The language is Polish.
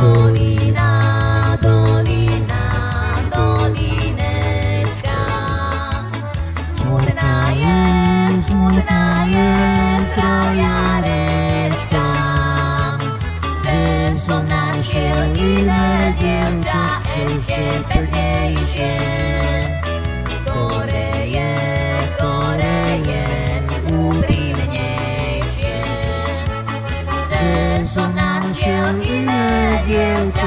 Dolina, dolina, dolineczka. Smutna jest, smutna jest trojareczka, że są na silne zdjęcia, jeszcze pewniejsze. Koreje, Koreje, uprzejmniejsze, że są na silne again.